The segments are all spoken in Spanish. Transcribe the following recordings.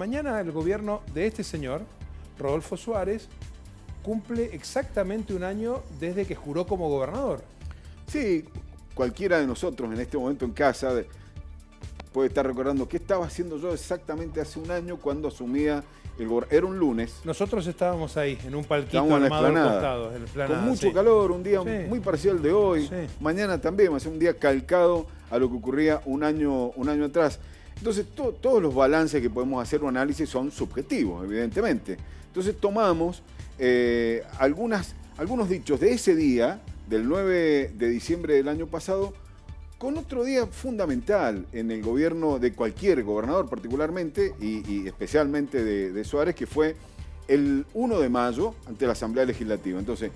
Mañana el gobierno de este señor, Rodolfo Suárez, cumple exactamente un año desde que juró como gobernador. Sí, cualquiera de nosotros en este momento en casa puede estar recordando qué estaba haciendo yo exactamente hace un año cuando asumía el gobernador. Era un lunes. Nosotros estábamos ahí, en un palquito armado al costado. con mucho calor, un día muy parecido al de hoy. Mañana también va a ser un día calcado a lo que ocurría un año, un año atrás. Entonces, todos los balances que podemos hacer o análisis son subjetivos, evidentemente. Entonces, tomamos eh, algunos dichos de ese día, del 9 de diciembre del año pasado, con otro día fundamental en el gobierno de cualquier gobernador particularmente y, especialmente de, Suárez, que fue el 1 de mayo ante la Asamblea Legislativa. Entonces,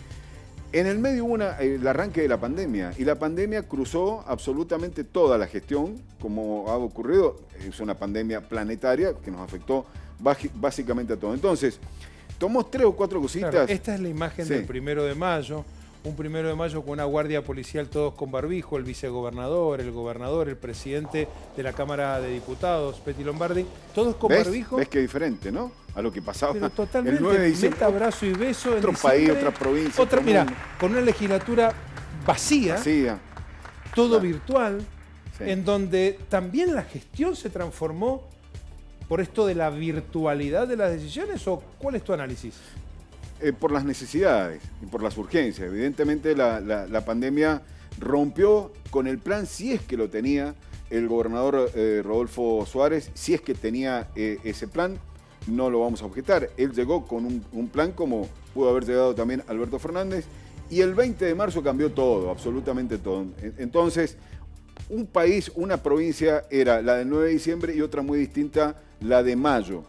en el medio hubo el arranque de la pandemia y la pandemia cruzó absolutamente toda la gestión, como ha ocurrido, es una pandemia planetaria que nos afectó básicamente a todo. Entonces, tomó tres o cuatro cositas. esta es la imagen del primero de mayo un primero de mayo con una guardia policial todos con barbijo, el vicegobernador, el gobernador, el presidente de la Cámara de Diputados, Peti Lombardi, todos con barbijo. ¿Ves que diferente, no? A lo que pasaba Pero totalmente, el 9 de diciembre. abrazo y beso Otro país, otra provincia. Otra, mira, con una legislatura vacía, vacía. todo virtual, en donde también la gestión se transformó por esto de la virtualidad de las decisiones o cuál es tu análisis? Eh, por las necesidades y por las urgencias. Evidentemente la, pandemia rompió con el plan, si es que lo tenía el gobernador eh, Rodolfo Suárez, si es que tenía eh, ese plan, no lo vamos a objetar. Él llegó con un, un, plan como pudo haber llegado también Alberto Fernández y el 20 de marzo cambió todo, absolutamente todo. Entonces, un país, una provincia era la del 9 de diciembre y otra muy distinta, la de mayo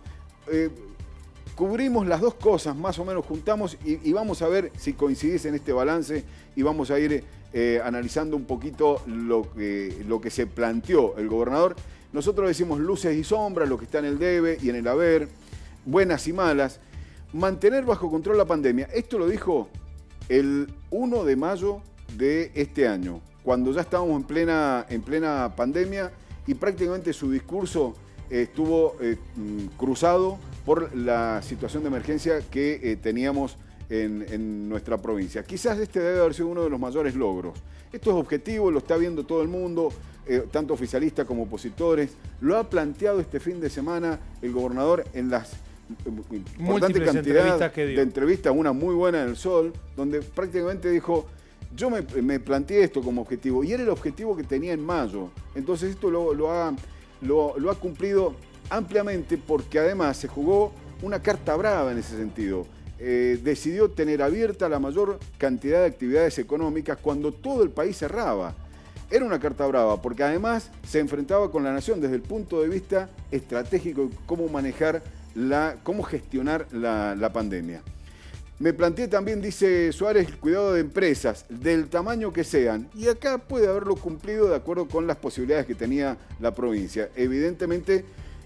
cubrimos las dos cosas, más o menos juntamos y, vamos a ver si coincidís en este balance y vamos a ir eh, analizando un poquito lo que, lo que se planteó el gobernador. Nosotros decimos luces y sombras, lo que está en el debe y en el haber, buenas y malas. Mantener bajo control la pandemia. Esto lo dijo el 1 de mayo de este año, cuando ya estábamos en plena, en plena pandemia y prácticamente su discurso estuvo eh, mm, cruzado por la situación de emergencia que eh, teníamos en, nuestra provincia. Quizás este debe haber sido uno de los mayores logros. Esto es objetivo, lo está viendo todo el mundo, eh, tanto oficialistas como opositores. Lo ha planteado este fin de semana el gobernador en las importante cantidad de entrevistas, una muy buena en el Sol, donde prácticamente dijo, yo me, planteé esto como objetivo, y era el objetivo que tenía en mayo. Entonces esto lo, ha, lo ha cumplido ampliamente porque además se jugó una carta brava en ese sentido. Eh, decidió tener abierta la mayor cantidad de actividades económicas cuando todo el país cerraba. Era una carta brava porque además se enfrentaba con la nación desde el punto de vista estratégico de cómo manejar, la, cómo gestionar la, la pandemia. Me planteé también, dice Suárez, el cuidado de empresas, del tamaño que sean, y acá puede haberlo cumplido de acuerdo con las posibilidades que tenía la provincia. Evidentemente,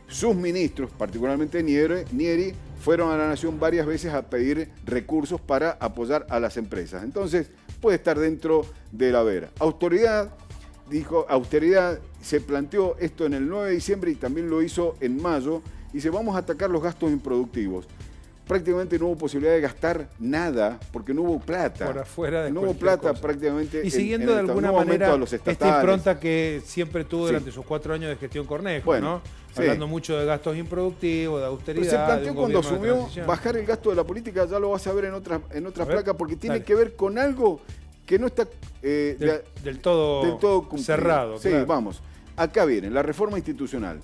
sus ministros, particularmente Nieri, fueron a la Nación varias veces a pedir recursos para apoyar a las empresas. Entonces, puede estar dentro de la vera. Autoridad, dijo, austeridad, se planteó esto en el 9 de diciembre y también lo hizo en mayo. Dice, vamos a atacar los gastos improductivos prácticamente no hubo posibilidad de gastar nada porque no hubo plata. Por afuera de No hubo plata prácticamente. Y siguiendo de alguna manera esta impronta que siempre tuvo durante sus cuatro años de gestión Cornejo, ¿no? Hablando mucho de gastos improductivos, de austeridad. Pero se planteó cuando asumió bajar el gasto de la política, ya lo vas a ver en otra, en otra placa, porque tiene que ver con algo que no está eh, del, todo cerrado. Sí, vamos. Acá viene la reforma institucional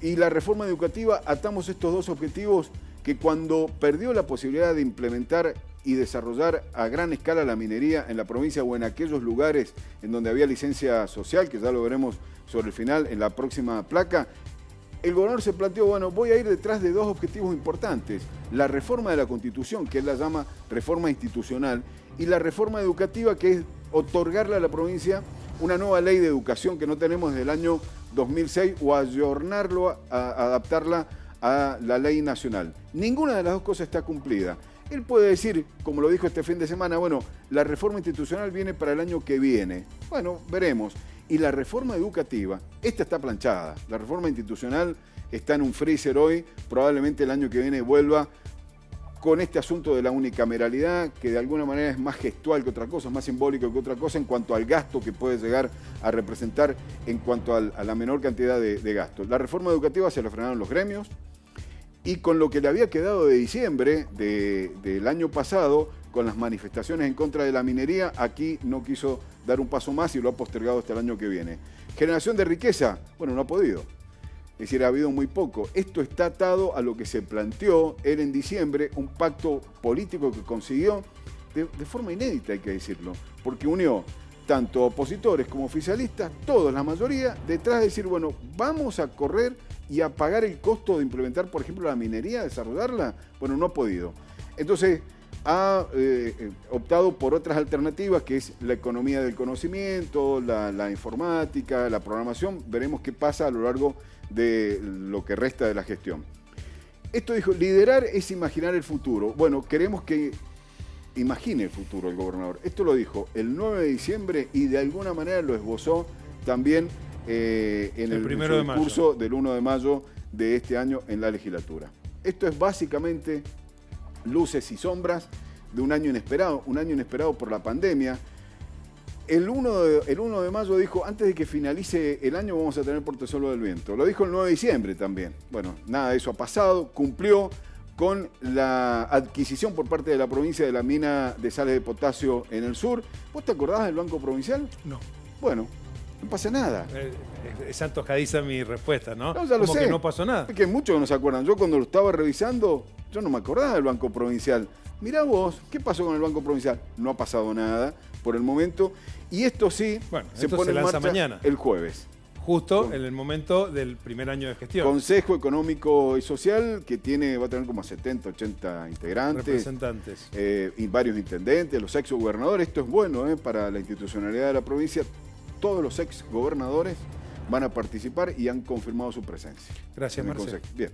y la reforma educativa. Atamos estos dos objetivos que cuando perdió la posibilidad de implementar y desarrollar a gran escala la minería en la provincia o en aquellos lugares en donde había licencia social, que ya lo veremos sobre el final en la próxima placa, el gobernador se planteó, bueno, voy a ir detrás de dos objetivos importantes, la reforma de la Constitución, que él la llama reforma institucional, y la reforma educativa, que es otorgarle a la provincia una nueva ley de educación que no tenemos desde el año 2006 o a adaptarla a la ley nacional. Ninguna de las dos cosas está cumplida. Él puede decir, como lo dijo este fin de semana, bueno, la reforma institucional viene para el año que viene. Bueno, veremos. Y la reforma educativa, esta está planchada. La reforma institucional está en un freezer hoy, probablemente el año que viene vuelva con este asunto de la unicameralidad, que de alguna manera es más gestual que otra cosa, más simbólico que otra cosa en cuanto al gasto que puede llegar a representar en cuanto a la menor cantidad de, de gastos. La reforma educativa se la frenaron los gremios y con lo que le había quedado de diciembre del año pasado, con las manifestaciones en contra de la minería, aquí no quiso dar un paso más y lo ha postergado hasta el año que viene. Generación de riqueza, bueno, no ha podido. Es decir, ha habido muy poco. Esto está atado a lo que se planteó él en diciembre, un pacto político que consiguió de, forma inédita, hay que decirlo, porque unió tanto opositores como oficialistas, todos, la mayoría, detrás de decir, bueno, vamos a correr y a pagar el costo de implementar, por ejemplo, la minería, desarrollarla. Bueno, no ha podido. Entonces, ha eh, eh, optado por otras alternativas, que es la economía del conocimiento, la, informática, la programación. Veremos qué pasa a lo largo de lo que resta de la gestión. Esto dijo, liderar es imaginar el futuro. Bueno, queremos que imagine el futuro el gobernador. Esto lo dijo el 9 de diciembre y de alguna manera lo esbozó también eh, en el, el discurso del 1 de mayo de este año en la legislatura. Esto es básicamente luces y sombras de un año inesperado, un año inesperado por la pandemia. El 1, de, el 1 de mayo dijo, antes de que finalice el año vamos a tener Puerto Solo del Viento. Lo dijo el 9 de diciembre también. Bueno, nada de eso ha pasado, cumplió con la adquisición por parte de la provincia de la mina de sales de potasio en el sur. ¿Vos te acordás del Banco Provincial? No. Bueno, no pasa nada. Eh, es antojadiza mi respuesta, ¿no? No, ya lo sé. que no pasó nada. Es que muchos no se acuerdan. Yo cuando lo estaba revisando, yo no me acordaba del Banco Provincial. Mirá vos, ¿qué pasó con el Banco Provincial? No ha pasado nada por el momento. Y esto sí se pone en marcha mañana. el jueves. Justo en el momento del primer año de gestión. Consejo Económico y Social, que tiene, va a tener como 70, 80 integrantes. Representantes. Eh, y varios intendentes, los ex gobernadores. Esto es bueno eh, para la institucionalidad de la provincia todos los ex gobernadores van a participar y han confirmado su presencia. Gracias, Marcelo. Bien.